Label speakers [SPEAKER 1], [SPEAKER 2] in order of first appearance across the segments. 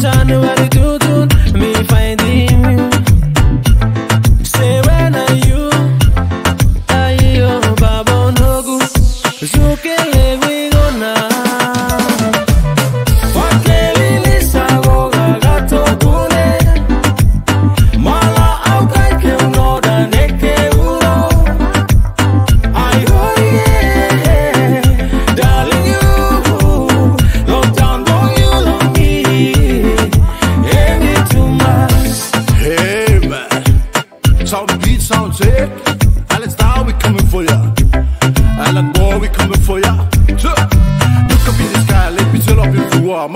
[SPEAKER 1] January 2020.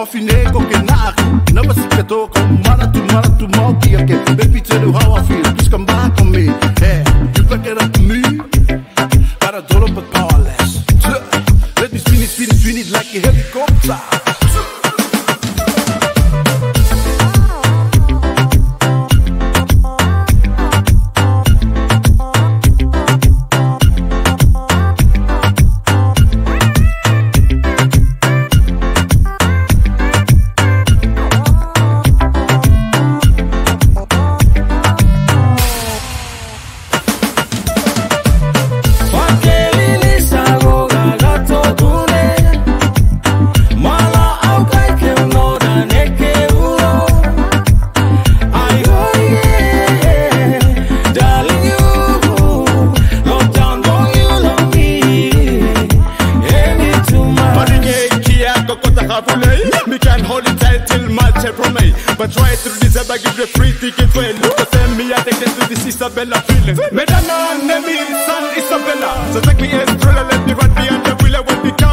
[SPEAKER 2] affiné eh, comme des nards. N'a pas si gâteau comme tu tout tu mau mal qui a Baby, tell you how I feel. Plus comme back on me. Eh.
[SPEAKER 3] But try through this I give the free ticket. When you send me I take them to this Isabella feeling. Medana, Nemi, San Isabella. So take me a thriller, let me run the underwheeler when we come